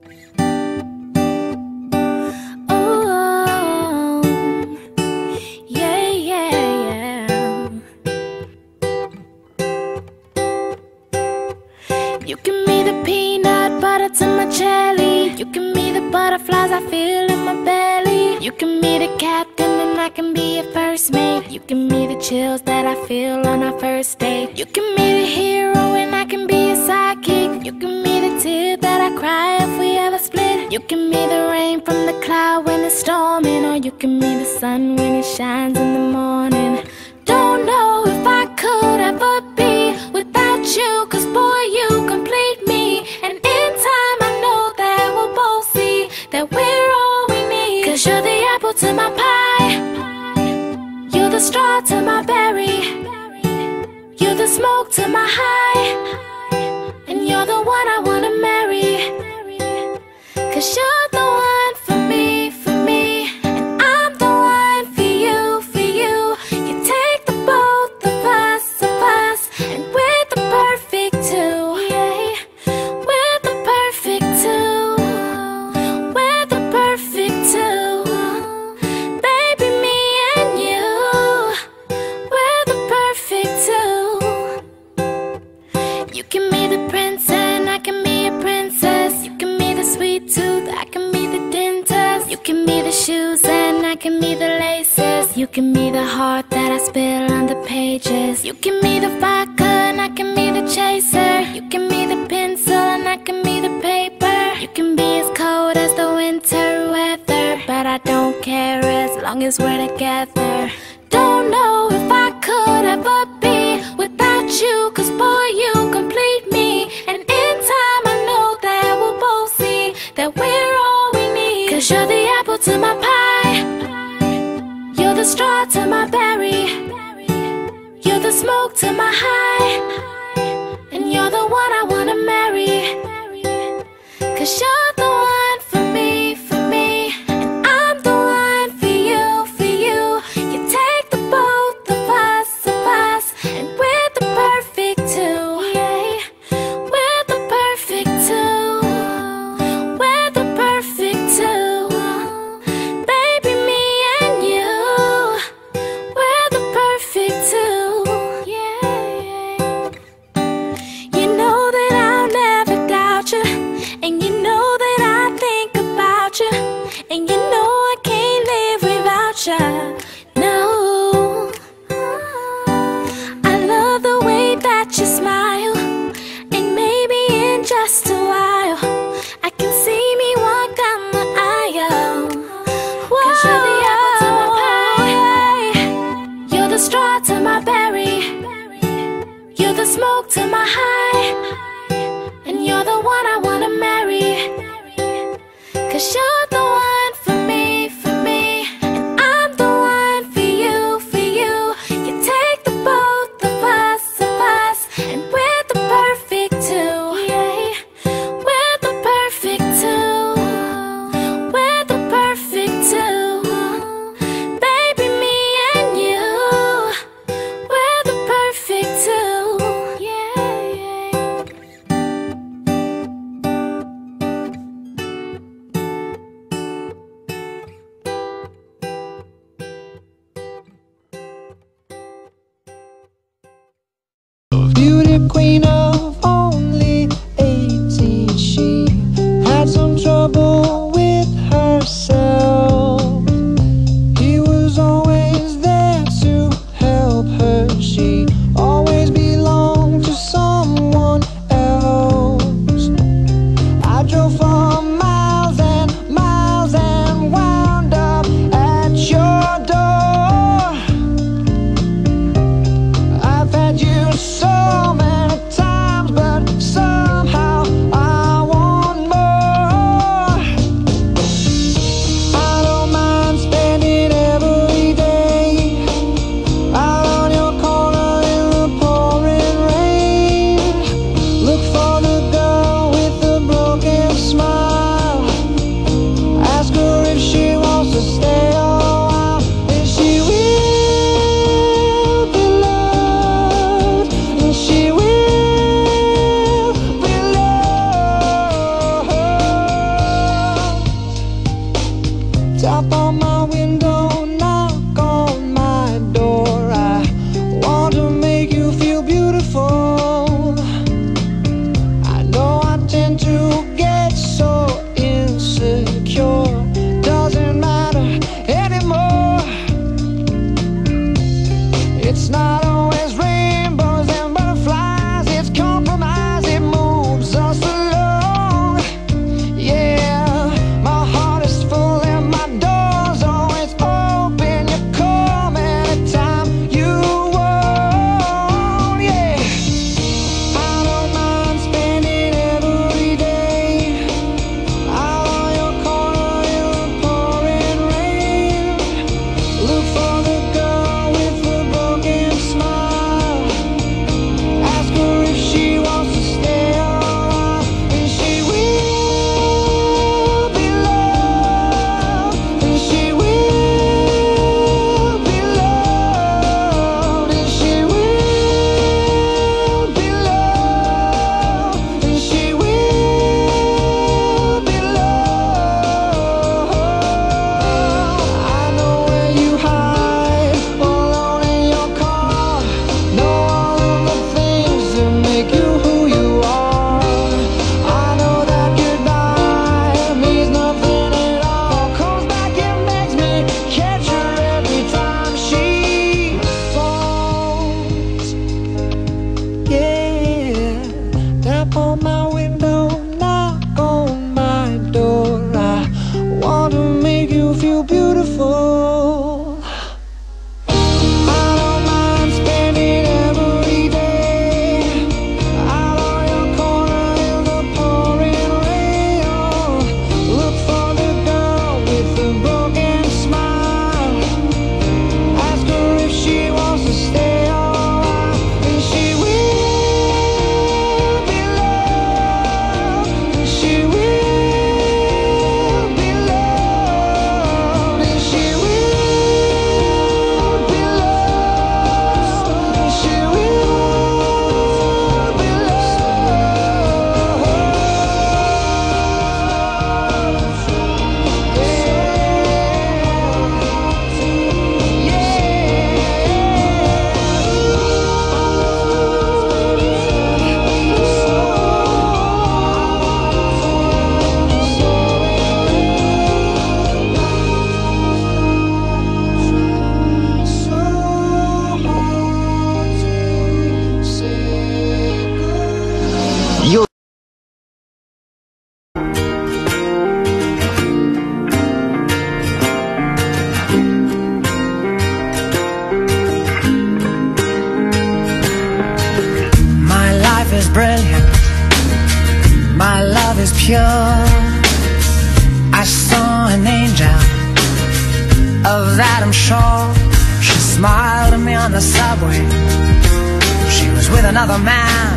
Oh, you give me the peanut butter to my jelly. You give me the butterflies I feel in my belly. You give me the captain and I can be your first mate. You give me the chills that I feel on our first date. You give me the hero and I can be your sidekick. You give me the I cry if we ever split. You can me the rain from the cloud when it's storming, or you can me the sun when it shines in the morning. Don't know if I could ever be without you, cause boy, you complete me. And in time, I know that we'll both see that we're all we need. Cause you're the apple to my pie, you're the straw to my berry, you're the smoke to my high, and you're the one I wanna marry. Cause you're The pencil and I can be the paper. You can be as cold as the winter weather, but I don't care as long as we're together. Don't know if I could ever be without you, cause boy, you complete me. And in time, I know that we'll both see that we're all we need. Cause you're the apple to my pie, you're the straw to my berry, you're the smoke to my high, and you're the one I wanna marry. Cause you're queen pure. I saw an angel, of that I'm sure. She smiled at me on the subway. She was with another man,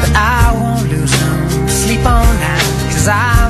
but I won't lose no sleep on that, cause I